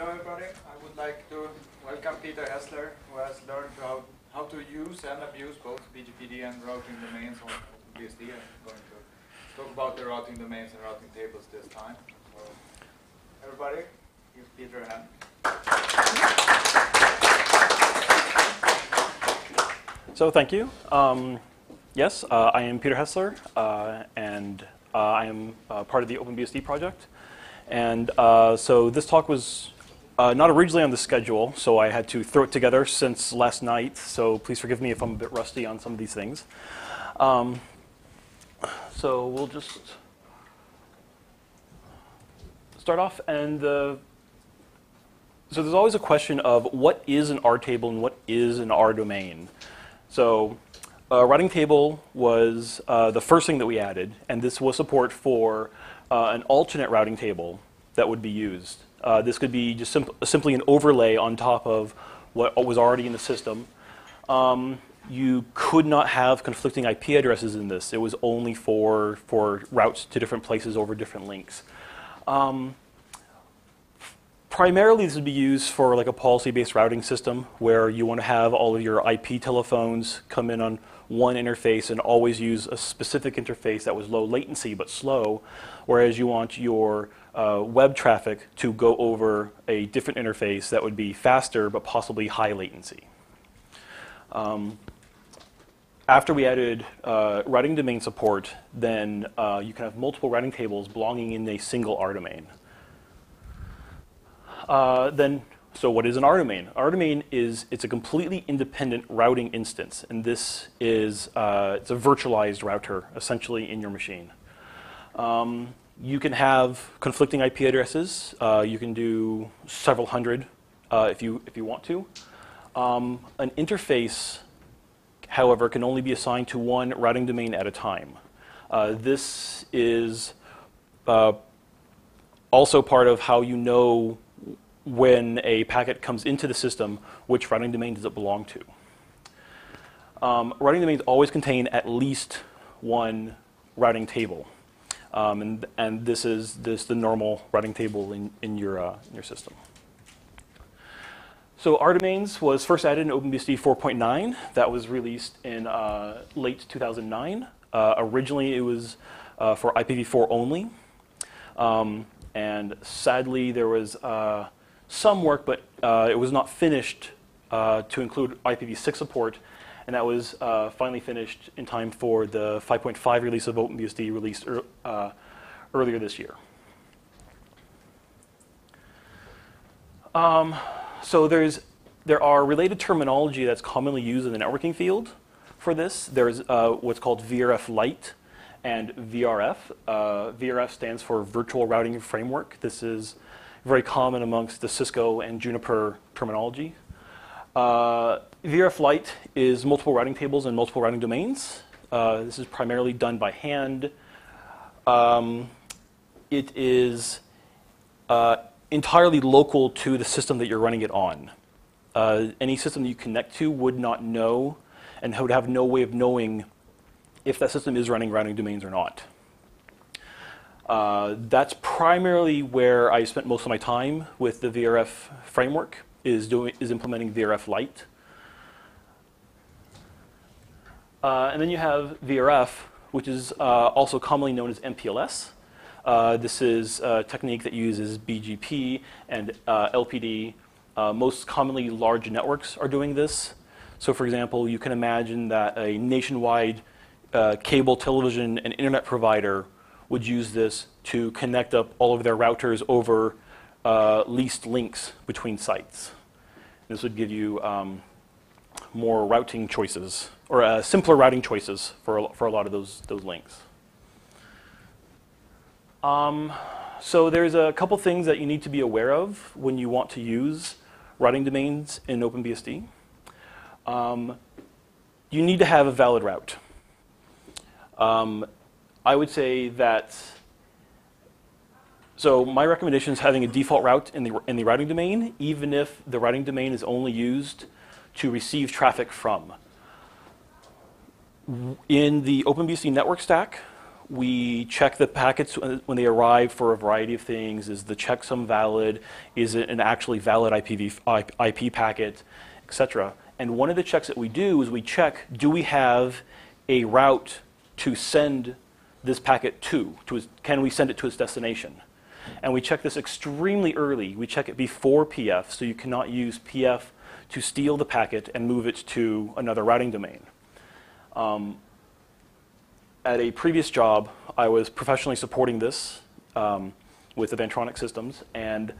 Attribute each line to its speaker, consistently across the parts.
Speaker 1: Hello, everybody. I would like to welcome Peter Hessler, who has learned how, how to use and abuse both BGPD and routing domains on BSD. I'm going to talk about the routing domains and routing tables this time. So, everybody, give Peter a hand.
Speaker 2: So thank you. Um, yes, uh, I am Peter Hessler, uh, and uh, I am uh, part of the OpenBSD project. And uh, so this talk was uh, not originally on the schedule, so I had to throw it together since last night. So please forgive me if I'm a bit rusty on some of these things. Um, so we'll just start off, and the so there's always a question of what is an R table and what is an R domain. So a routing table was uh, the first thing that we added, and this was support for uh, an alternate routing table that would be used. Uh, this could be just simp simply an overlay on top of what was already in the system. Um, you could not have conflicting IP addresses in this. It was only for, for routes to different places over different links. Um, primarily, this would be used for like a policy-based routing system where you want to have all of your IP telephones come in on one interface and always use a specific interface that was low latency but slow, whereas you want your uh, web traffic to go over a different interface that would be faster but possibly high latency. Um, after we added uh, routing domain support, then uh, you can have multiple routing tables belonging in a single R domain. Uh, then so what is an R domain? R domain is it's a completely independent routing instance, and this is uh, it's a virtualized router essentially in your machine. Um, you can have conflicting IP addresses. Uh, you can do several hundred uh, if you if you want to. Um, an interface, however, can only be assigned to one routing domain at a time. Uh, this is uh, also part of how you know when a packet comes into the system, which routing domain does it belong to? Um, routing domains always contain at least one routing table. Um, and, and this is this the normal routing table in, in, your, uh, in your system. So R domains was first added in OpenBSD 4.9. That was released in uh, late 2009. Uh, originally, it was uh, for IPv4 only. Um, and sadly, there was uh, some work, but uh, it was not finished to include IPv6 support, and that was uh, finally finished in time for the 5.5 release of OpenBSD released er uh, earlier this year. Um, so there's, there are related terminology that's commonly used in the networking field for this. There's uh, what's called VRF Lite and VRF. Uh, VRF stands for Virtual Routing Framework. This is very common amongst the Cisco and Juniper terminology. Uh, VRF Lite is multiple routing tables and multiple routing domains. Uh, this is primarily done by hand. Um, it is uh, entirely local to the system that you're running it on. Uh, any system that you connect to would not know and would have no way of knowing if that system is running routing domains or not. Uh, that's primarily where I spent most of my time with the VRF framework, is, doing, is implementing VRF Lite. Uh, and then you have VRF, which is uh, also commonly known as MPLS. Uh, this is a technique that uses BGP and uh, LPD. most commonly, large networks are doing this. So, for example, you can imagine that a nationwide cable television and internet provider would use this to connect up all of their routers over uh, leased links between sites. This would give you um, more routing choices, or uh, simpler routing choices for a, for a lot of those, those links. Um, so there's a couple things that you need to be aware of when you want to use routing domains in OpenBSD. Um, you need to have a valid route. Um, I would say that, so my recommendation is having a default route in the, in the routing domain, even if the routing domain is only used to receive traffic from. In the OpenBSD network stack, we check the packets when they arrive for a variety of things. Is the checksum valid? Is it an actually valid IPv, IP packet, etc. And one of the checks that we do is we check, do we have a route to send this packet to? to can we send it to its destination? And we check this extremely early. We check it before PF, so you cannot use PF to steal the packet and move it to another routing domain. Um, at a previous job, I was professionally supporting this um, with Avantronic systems, and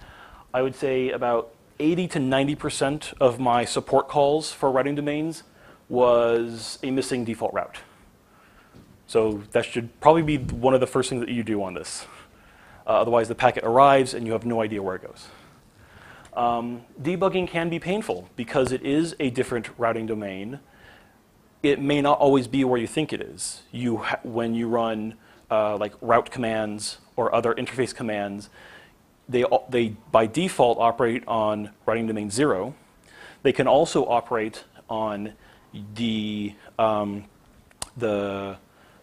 Speaker 2: I would say about 80 to 90% of my support calls for routing domains was a missing default route. So that should probably be one of the first things that you do on this. Uh, otherwise, the packet arrives and you have no idea where it goes. Um, debugging can be painful because it is a different routing domain. It may not always be where you think it is. You when you run uh, like route commands or other interface commands, they, they by default operate on routing domain zero. They can also operate on the, um, the,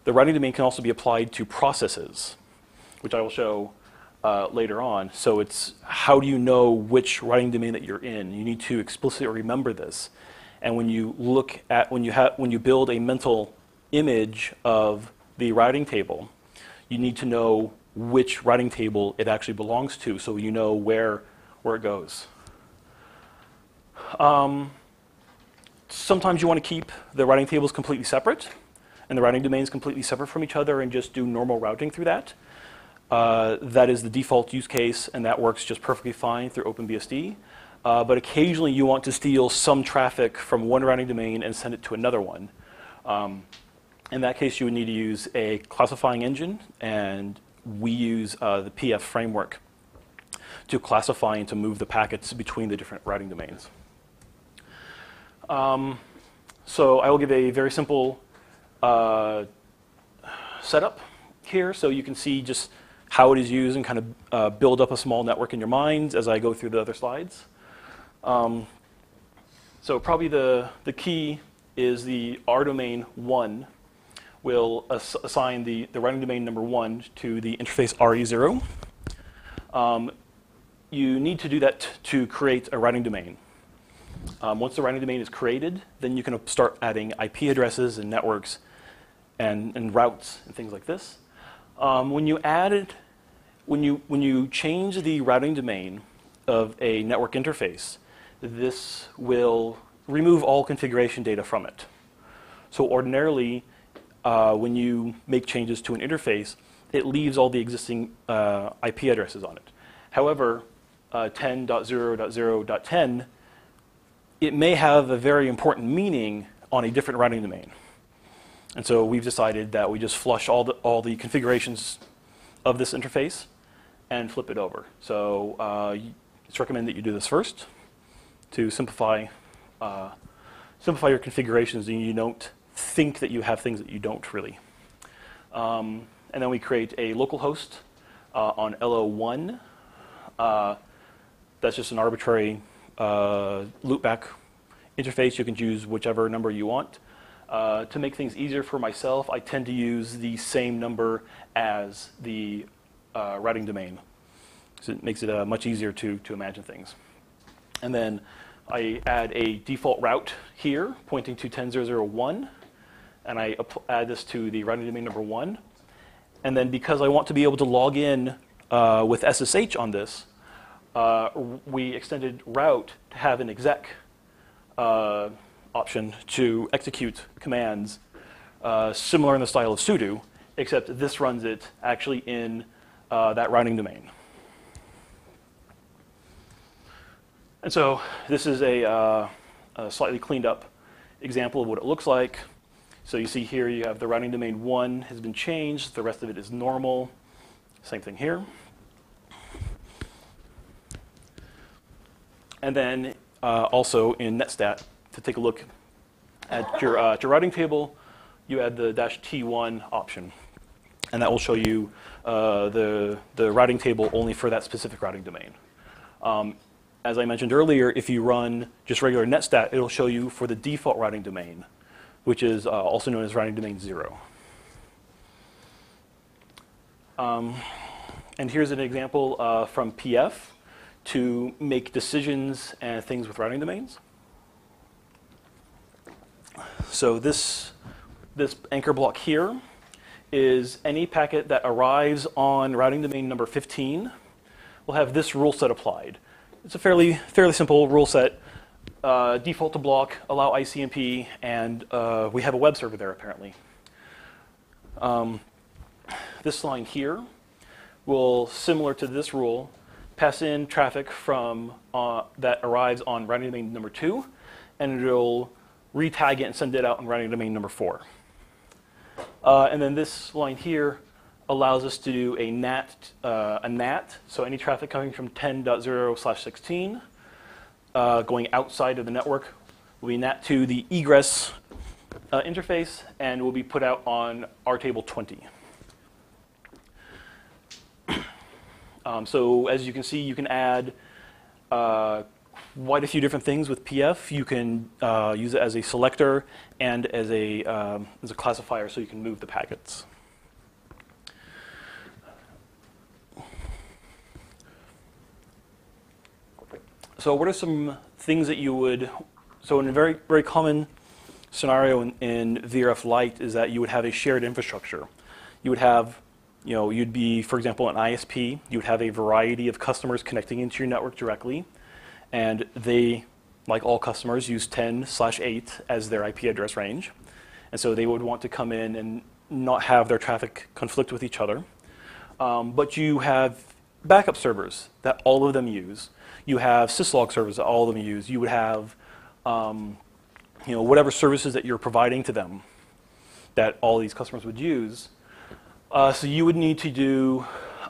Speaker 2: the routing domain can also be applied to processes, which I will show uh, later on. So it's how do you know which routing domain that you're in? You need to explicitly remember this. And when you look at, when you, have, when you build a mental image of the routing table, you need to know which routing table it actually belongs to so you know where, where it goes. Um, sometimes you want to keep the routing tables completely separate and the routing domains completely separate from each other and just do normal routing through that. Uh, that is the default use case, and that works just perfectly fine through OpenBSD. Uh, but occasionally you want to steal some traffic from one routing domain and send it to another one. Um, in that case, you would need to use a classifying engine, and we use uh, the PF framework to classify and to move the packets between the different routing domains. Um, so I will give a very simple uh, setup here, so you can see just how it is used and kind of uh, build up a small network in your minds as I go through the other slides. Um, so probably the, the key is the R domain 1 will ass assign the, the routing domain number 1 to the interface RE0. Um, you need to do that to create a routing domain. Um, once the routing domain is created, then you can start adding IP addresses and networks and, and routes and things like this. Um, when you added, when you, when you change the routing domain of a network interface, this will remove all configuration data from it. So ordinarily, uh, when you make changes to an interface, it leaves all the existing uh, IP addresses on it. However, uh, 10.0.0.10, it may have a very important meaning on a different routing domain. And so we've decided that we just flush all the, all the configurations of this interface and flip it over. So uh, it's recommended that you do this first to simplify, uh, simplify your configurations and you don't think that you have things that you don't really. Um, and then we create a local host uh, on LO1. Uh, that's just an arbitrary uh, loopback interface. You can choose whichever number you want. Uh, to make things easier for myself, I tend to use the same number as the uh, routing domain. So it makes it uh, much easier to, to imagine things. And then I add a default route here pointing to 10.0.0.1, and I add this to the routing domain number one. And then because I want to be able to log in uh, with SSH on this, uh, we extended route to have an exec uh, option to execute commands uh, similar in the style of sudo, except this runs it actually in uh, that routing domain. And so this is a, uh, a, slightly cleaned up example of what it looks like. So you see here you have the routing domain 1 has been changed, the rest of it is normal. Same thing here. And then uh, also in netstat, to take a look at your, uh, your routing table, you add the dash T1 option. And that will show you uh, the, the routing table only for that specific routing domain. Um, as I mentioned earlier, if you run just regular netstat, it'll show you for the default routing domain, which is uh, also known as routing domain zero. Um, and here's an example uh, from PF to make decisions and things with routing domains. So this, this anchor block here is any packet that arrives on routing domain number 15 will have this rule set applied. It's a fairly, fairly simple rule set. Uh, default to block, allow ICMP, and uh, we have a web server there apparently. Um, this line here will, similar to this rule, pass in traffic from uh, that arrives on routing domain number two, and it'll retag it and send it out on routing domain number four. Uh, and then this line here allows us to do a NAT, uh, a NAT, so any traffic coming from 10.0 slash 16 uh, going outside of the network will be NAT to the egress uh, interface and will be put out on R table 20. um, so as you can see, you can add uh, quite a few different things with PF. You can uh, use it as a selector and as a, um, as a classifier so you can move the packets. So what are some things that you would, so in a very, very common scenario in, in VRF Lite is that you would have a shared infrastructure. You would have, you know, you'd be, for example, an ISP, you would have a variety of customers connecting into your network directly, and they, like all customers, use 10 slash 8 as their IP address range. And so they would want to come in and not have their traffic conflict with each other. Um, but you have backup servers that all of them use you have syslog servers that all of them use. You would have, um, you know, whatever services that you're providing to them that all these customers would use. Uh, so you would need to do,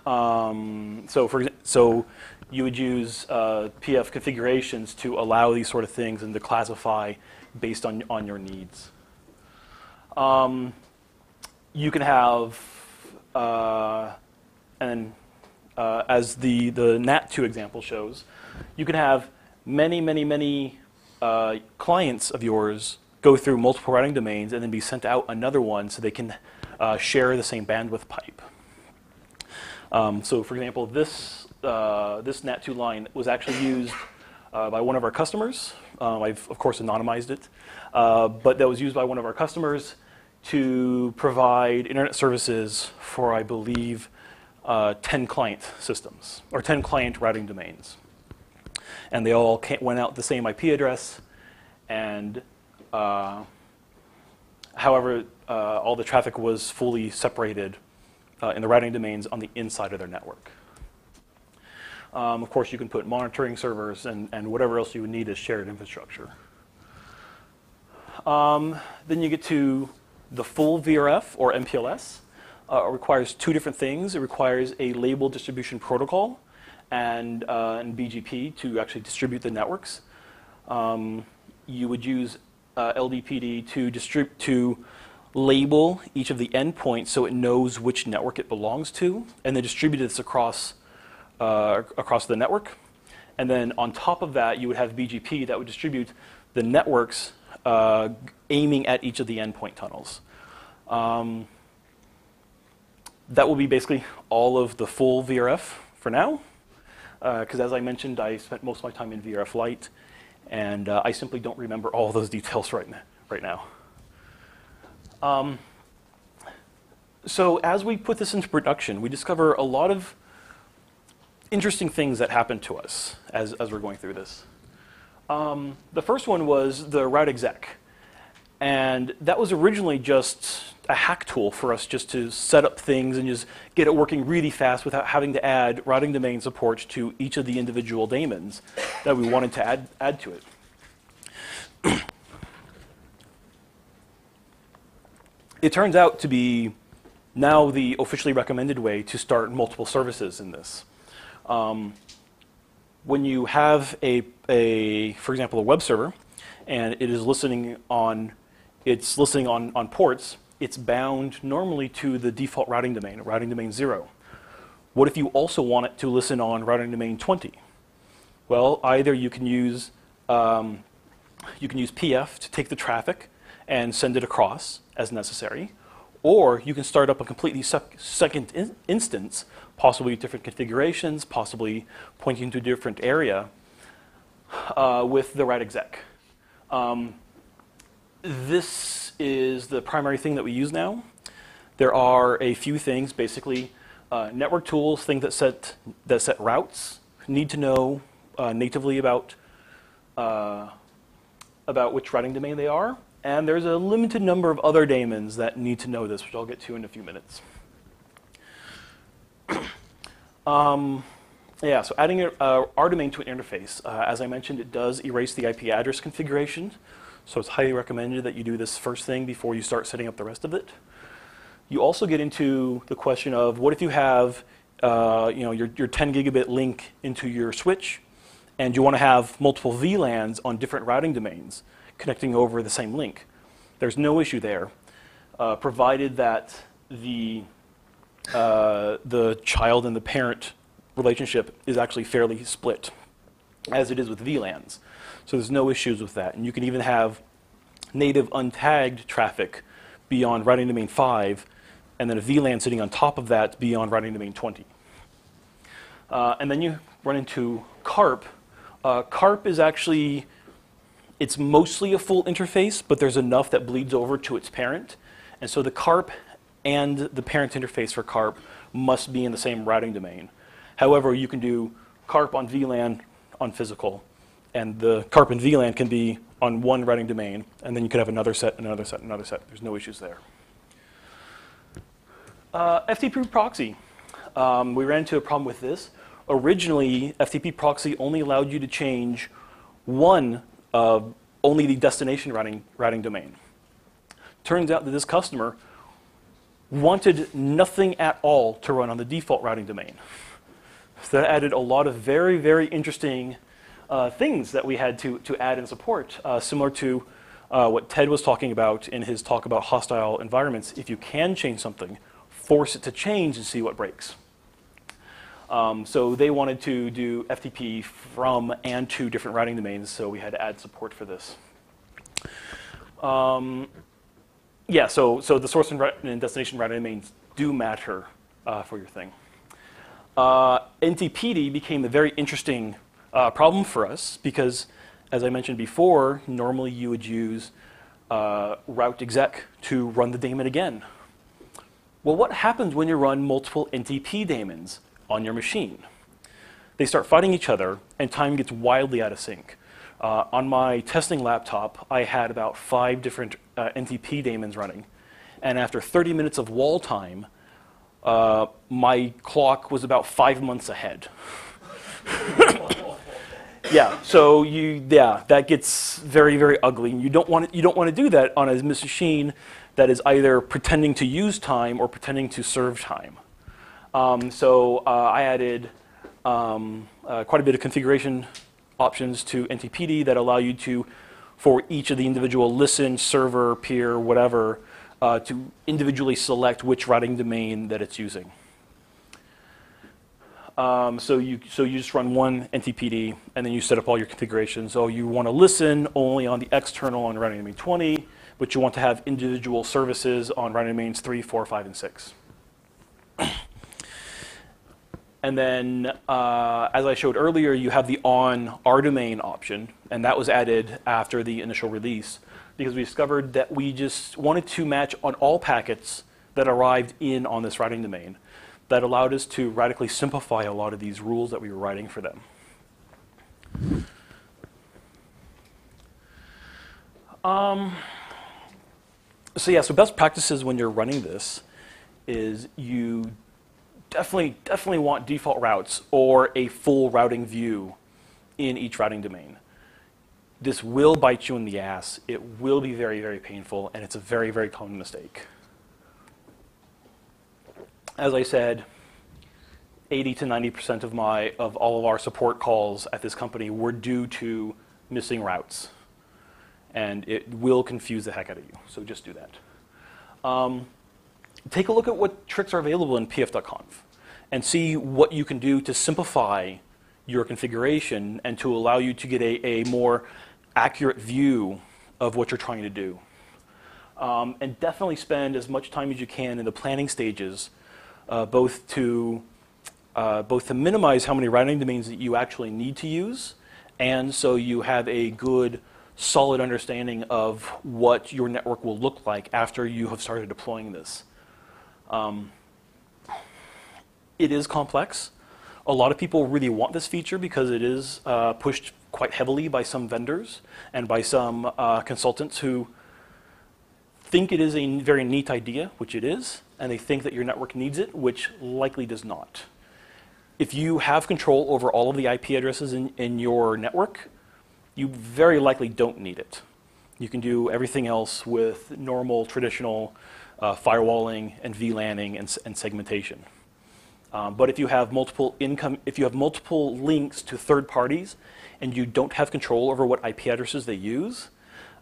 Speaker 2: um, so for so you would use uh, PF configurations to allow these sort of things and to classify based on on your needs. Um, you can have, uh, and uh, as the the nat-to example shows, you can have many, many, many uh, clients of yours go through multiple routing domains and then be sent out another one so they can uh, share the same bandwidth pipe. Um, so for example, this, uh, this nat-to line was actually used uh, by one of our customers. Um, I've, of course, anonymized it. Uh, but that was used by one of our customers to provide internet services for, I believe, uh, 10 client systems, or 10 client routing domains and they all went out the same IP address. And uh, however, uh, all the traffic was fully separated uh, in the routing domains on the inside of their network. Um, of course, you can put monitoring servers and, and whatever else you would need as shared infrastructure. Um, then you get to the full VRF or MPLS. Uh, it requires two different things. It requires a label distribution protocol, and, uh, and BGP to actually distribute the networks. Um, you would use uh, LDPD to distribute to label each of the endpoints so it knows which network it belongs to, and then distribute this across uh, across the network. And then on top of that, you would have BGP that would distribute the networks uh, aiming at each of the endpoint tunnels. Um, that will be basically all of the full VRF for now because uh, as I mentioned, I spent most of my time in VRF Lite, and uh, I simply don't remember all those details right, right now. Um, so as we put this into production, we discover a lot of interesting things that happen to us as, as we're going through this. Um, the first one was the route exec. And that was originally just a hack tool for us just to set up things and just get it working really fast without having to add routing domain support to each of the individual daemons that we wanted to add, add to it. it turns out to be now the officially recommended way to start multiple services in this. Um, when you have a, a, for example, a web server, and it is listening on it's listening on, on ports, it's bound normally to the default routing domain, routing domain 0. What if you also want it to listen on routing domain 20? Well, either you can use um, you can use PF to take the traffic and send it across as necessary, Or you can start up a completely sec- second in- instance, possibly different configurations, possibly pointing to a different area uh, with the route exec. Um, this is the primary thing that we use now. There are a few things, basically, uh, network tools, things that set, that set routes, need to know uh, natively about, uh, about which routing domain they are. And there's a limited number of other daemons that need to know this, which I'll get to in a few minutes. um, yeah, so adding uh, R domain to an interface, uh, as I mentioned, it does erase the IP address configuration. So it's highly recommended that you do this first thing before you start setting up the rest of it. You also get into the question of what if you have uh, you know, your, your 10 gigabit link into your switch and you want to have multiple VLANs on different routing domains connecting over the same link. There's no issue there, uh, provided that the, uh, the child and the parent relationship is actually fairly split, as it is with VLANs. So there's no issues with that. And you can even have native untagged traffic beyond routing domain 5, and then a VLAN sitting on top of that beyond routing domain 20. Uh, and then you run into CARP. Uh, CARP is actually, it's mostly a full interface, but there's enough that bleeds over to its parent. And so the CARP and the parent interface for CARP must be in the same routing domain. However, you can do CARP on VLAN on physical, and the CARP and VLAN can be on one routing domain, and then you could have another set, another set, another set. There's no issues there. Uh, FTP proxy. Um, we ran into a problem with this. Originally, FTP proxy only allowed you to change one, uh, only the destination routing, routing domain. Turns out that this customer wanted nothing at all to run on the default routing domain. So that added a lot of very, very interesting uh, things that we had to, to add and support, uh, similar to uh, what Ted was talking about in his talk about hostile environments. If you can change something, force it to change and see what breaks. Um, so they wanted to do FTP from and to different routing domains, so we had to add support for this. Um, yeah, so, so the source and, and, destination routing domains do matter uh, for your thing. Uh, NTPD became a very interesting uh, problem for us because, as I mentioned before, normally you would use uh, route exec to run the daemon again. Well, what happens when you run multiple NTP daemons on your machine? They start fighting each other, and time gets wildly out of sync. Uh, on my testing laptop, I had about five different uh, NTP daemons running, and after 30 minutes of wall time, uh, my clock was about five months ahead. yeah, so you yeah that gets very very ugly. You don't want to, you don't want to do that on a machine that is either pretending to use time or pretending to serve time. Um, so uh, I added um, uh, quite a bit of configuration options to NTPD that allow you to, for each of the individual listen, server, peer, whatever, uh, to individually select which routing domain that it's using. Um, so you so you just run one NTPD and then you set up all your configurations. So you want to listen only on the external on routing domain 20, but you want to have individual services on routing domains 3, 4, 5, and 6. And then, uh, as I showed earlier, you have the on R domain option, and that was added after the initial release because we discovered that we just wanted to match on all packets that arrived in on this routing domain. That allowed us to radically simplify a lot of these rules that we were writing for them. Um, so yeah, so best practices when you're running this is you definitely definitely want default routes or a full routing view in each routing domain this will bite you in the ass. It will be very, very painful, and it's a very, very common mistake. As I said, 80 to 90% of my of all of our support calls at this company were due to missing routes. And it will confuse the heck out of you. So just do that. Um, take a look at what tricks are available in pf.conf and see what you can do to simplify your configuration and to allow you to get a, a more accurate view of what you're trying to do. Um, and definitely spend as much time as you can in the planning stages, uh, both to uh, both to minimize how many routing domains that you actually need to use, and so you have a good, solid understanding of what your network will look like after you have started deploying this. Um, it is complex. A lot of people really want this feature because it is uh, pushed quite heavily by some vendors and by some uh, consultants who think it is a very neat idea, which it is, and they think that your network needs it, which likely does not. If you have control over all of the IP addresses in, in your network, you very likely don't need it. You can do everything else with normal, traditional uh, firewalling and VLANing and, and segmentation. Um, but if you have multiple income, if you have multiple links to third parties, and you don't have control over what IP addresses they use,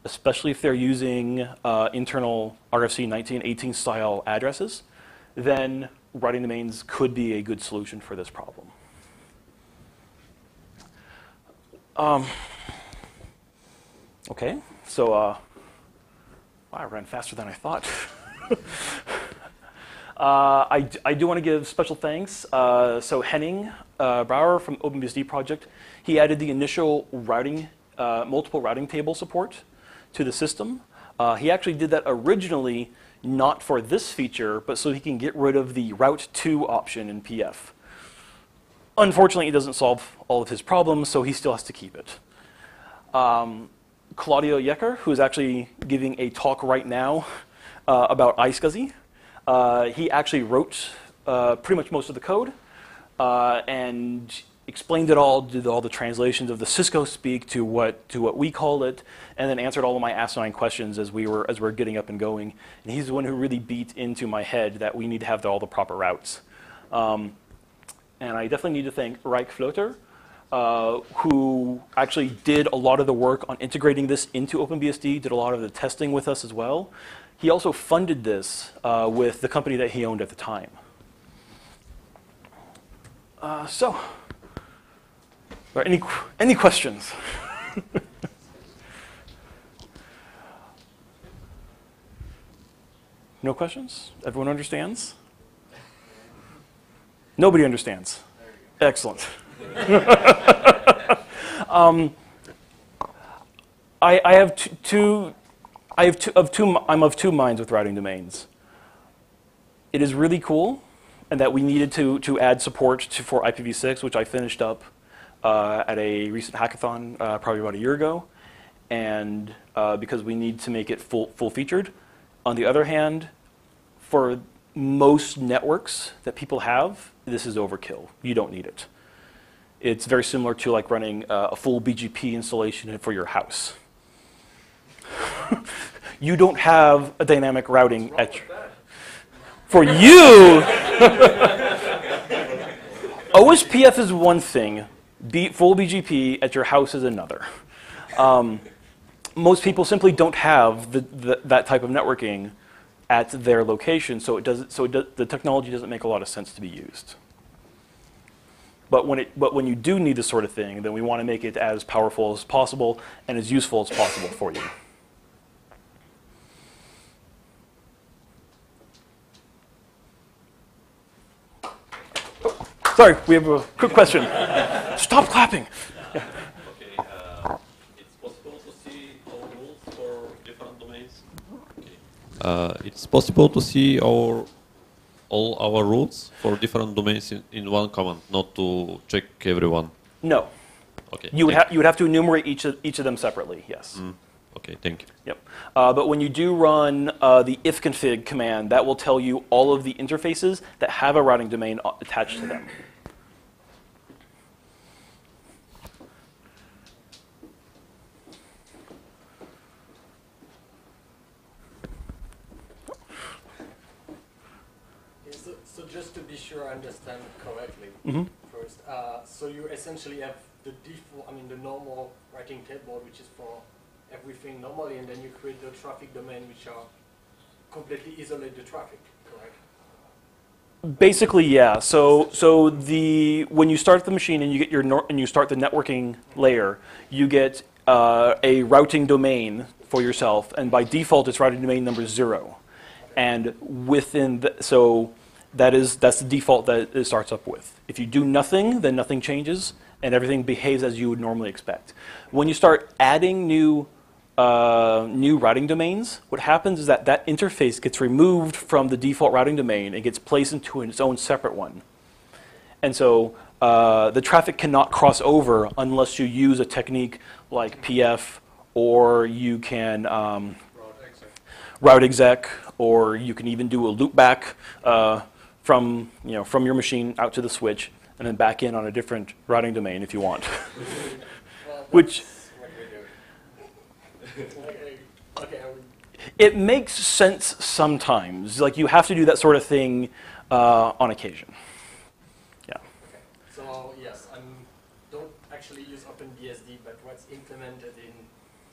Speaker 2: especially if they're using uh, internal RFC 1918 style addresses, then routing domains could be a good solution for this problem. Um, okay, so uh, wow, I ran faster than I thought. Uh, I, I, do want to give special thanks. Uh, so Henning uh, from OpenBSD project, he added the initial routing, uh, multiple routing table support to the system. Uh, he actually did that originally not for this feature, but so he can get rid of the route to option in PF. Unfortunately, it doesn't solve all of his problems, so he still has to keep it. Um, Claudio Jeker, who is actually giving a talk right now uh, about iSCSI, uh, he actually wrote uh, pretty much most of the code uh, and explained it all, did all the translations of the Cisco speak to what to what we called it, and then answered all of my asinine questions as we were as we are getting up and going. And he's the one who really beat into my head that we need to have the, all the proper routes. Um, and I definitely need to thank Reyk Floeter, uh, who actually did a lot of the work on integrating this into OpenBSD, did a lot of the testing with us as well. He also funded this uh, with the company that he owned at the time. Uh, so, are any, any questions? no questions? Everyone understands? Nobody understands. Excellent. um, I, I, have two I have two, of two, I'm of two minds with routing domains. It is really cool, and that we needed to, to add support to, for IPv6, which I finished up uh, at a recent hackathon uh, probably about a year ago, and uh, because we need to make it full, full featured. On the other hand, for most networks that people have, this is overkill. You don't need it. It's very similar to like running uh, a full BGP installation for your house. you don't have a dynamic routing at your, for you. OSPF is one thing. B, full BGP at your house is another. Um, most people simply don't have the, the, that type of networking at their location, so it does so it the technology doesn't make a lot of sense to be used. But when it but when you do need this sort of thing, then we want to make it as powerful as possible and as useful as possible for you. Sorry, we have a quick question. Stop clapping.
Speaker 3: Yeah. Okay, uh, it's possible to see all rules for different domains. Okay. Uh, it's possible to see our all our rules for different domains in, in one command, not to check everyone.
Speaker 2: No.
Speaker 3: Okay.
Speaker 2: You would, ha- you would have to enumerate each of, each of them separately, yes.
Speaker 3: Mm. Okay, thank you.
Speaker 2: Yep. Uh, but when you do run uh, the ifconfig command, that will tell you all of the interfaces that have a routing domain attached to them.
Speaker 4: so, so, just to be sure I understand correctly,
Speaker 2: mm -hmm.
Speaker 4: first, uh, so you essentially have the default, I mean the normal routing table, which is for everything normally, and then you create the traffic domain, which are completely isolate the traffic, correct?
Speaker 2: Basically, yeah. So, so the when you start the machine and you get your and you start the networking layer, you get uh, a routing domain for yourself, and by default, it's routing domain number zero. And within the, so that is that's the default that it starts up with. If you do nothing, then nothing changes, and everything behaves as you would normally expect. When you start adding new uh, new routing domains, what happens is that that interface gets removed from the default routing domain and gets placed into its own separate one. And so uh, the traffic cannot cross over unless you use a technique like PF, or you can um, route exec, or you can even do a loopback uh, from you know from your machine out to the switch, and then back in on a different routing domain if you want.
Speaker 4: Well,
Speaker 2: Which-
Speaker 4: that's what we do. Okay, okay, I would-
Speaker 2: It makes sense sometimes. Like you have to do that sort of thing uh, on occasion. Yeah.
Speaker 4: okay. So yes, I don't actually use OpenBSD, but what's implemented in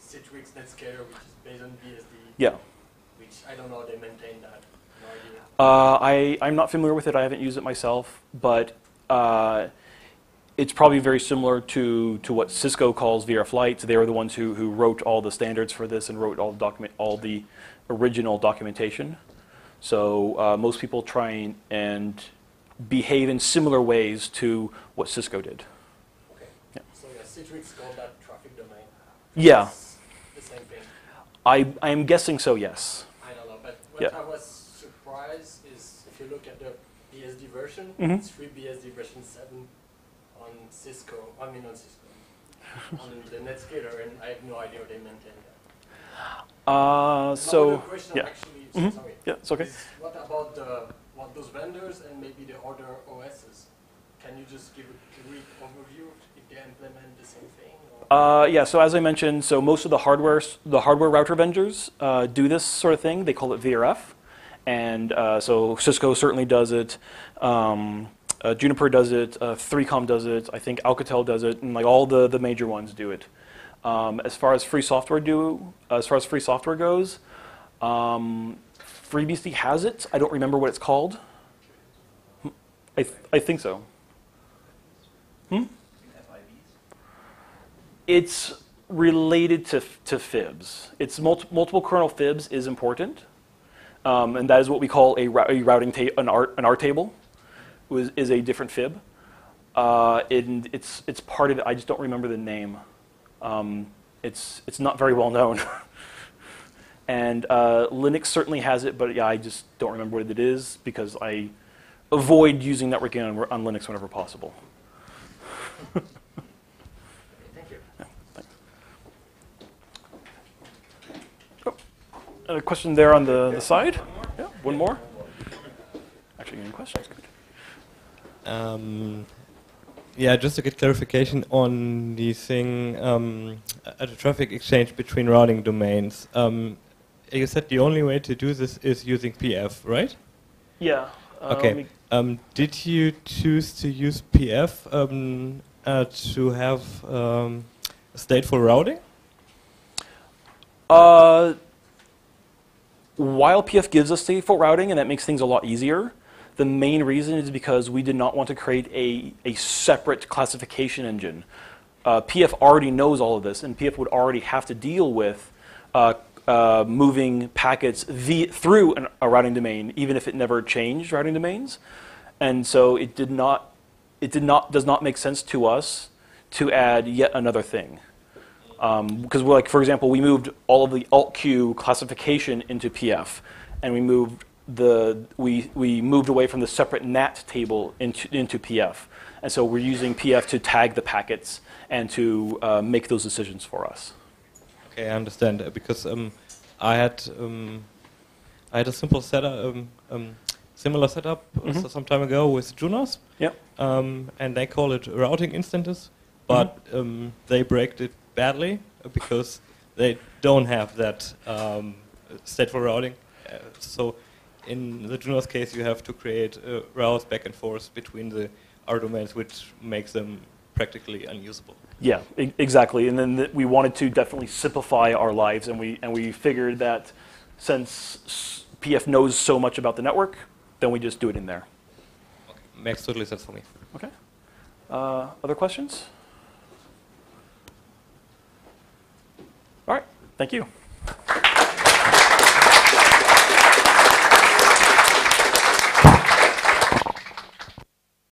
Speaker 4: Citrix Netscaler, which is based on BSD,
Speaker 2: Yeah.
Speaker 4: which I don't know they maintain that. No idea.
Speaker 2: Uh, I, I'm not familiar with it. I haven't used it myself, but uh, it's probably very similar to, to what Cisco calls VRF Lite. They were the ones who, who wrote all the standards for this and wrote all the document, all the original documentation. So uh, most people try and behave in similar ways to what Cisco did.
Speaker 4: Okay.
Speaker 2: Yeah.
Speaker 4: So yeah, Citrix called that traffic domain.
Speaker 2: Yeah,
Speaker 4: It's the same thing.
Speaker 2: I, I'm guessing so. Yes.
Speaker 4: I don't know, but what
Speaker 2: Yeah.
Speaker 4: I was surprised is if you look at the BSD version,
Speaker 2: Mhm.
Speaker 4: it's free BSD version 7 on Cisco, I mean on Cisco, on the Netscaler, and I have no idea they maintain that.
Speaker 2: Uh, so yeah.
Speaker 4: actually,
Speaker 2: Mhm.
Speaker 4: sorry,
Speaker 2: yeah, it's okay.
Speaker 4: is what about the, what those vendors and maybe the other OSs? Can you just give a brief overview if they implement the same thing?
Speaker 2: Uh, yeah, so as I mentioned, so most of the hardware, the hardware router vendors uh, do this sort of thing. They call it VRF. And uh, so Cisco certainly does it. Um, uh, Juniper does it. Uh, 3Com does it. I think Alcatel does it. And like all the, the major ones do it. Um, as far as free software do, as far as free software goes, um, FreeBSD has it. I don't remember what it's called. I, th- I think so. Hmm? It's related to, to fibs. It's multi, multiple kernel fibs is important, um, and that is what we call a, a routing ta- an R, an R table, was, is a different fib. Uh, and it's, it's part of it. I just don't remember the name. Um, it's, it's not very well known. and uh, Linux certainly has it, but yeah, I just don't remember what it is because I avoid using networking on, on Linux whenever possible.
Speaker 4: Thank you.
Speaker 2: A question there on the, the side? Yeah, one more? Actually, any questions?
Speaker 5: Um, yeah, just to get clarification on the thing um, at the traffic exchange between routing domains. Um, you said the only way to do this is using PF, right?
Speaker 2: Yeah. uh,
Speaker 5: okay. Um, did you choose to use PF um, uh, to have um, stateful routing?
Speaker 2: Uh, while PF gives us stateful routing, and that makes things a lot easier, the main reason is because we did not want to create a, a separate classification engine. Uh, PF already knows all of this, and PF would already have to deal with uh, uh, moving packets via, through an, a routing domain, even if it never changed routing domains. And so it did not, it did not, does not make sense to us to add yet another thing. Because, like, for example, we moved all of the alt-q classification into PF, and we moved the we we moved away from the separate NAT table into into PF, and so we're using PF to tag the packets and to uh, make those decisions for us.
Speaker 5: Okay, I understand. Because um, I had um, I had a simple setup, um, um, similar setup uh,
Speaker 2: Mhm.
Speaker 5: some time ago with Junos,
Speaker 2: Yep.
Speaker 5: um, and they call it routing instances, but um, they break it badly because they don't have that um, stateful routing. Uh, so in the Junos case, you have to create uh, routes back and forth between the R domains, which makes them practically unusable.
Speaker 2: Yeah, e- exactly. And then th- we wanted to definitely simplify our lives, and we and we figured that since PF knows so much about the network, then we just do it in there.
Speaker 5: Okay. Makes totally sense for me.
Speaker 2: Okay. Uh, other questions? All right, thank you.